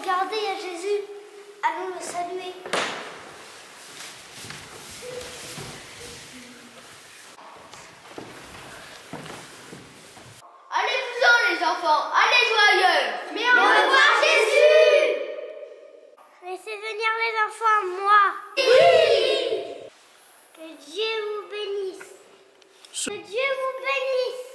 Regardez, il y a Jésus. Allons le saluer. Allez-vous-en, les enfants. Allez joyeux. Mais on veut voir Jésus. Laissez venir les enfants, moi. Oui. Que Dieu vous bénisse. Que Dieu vous bénisse.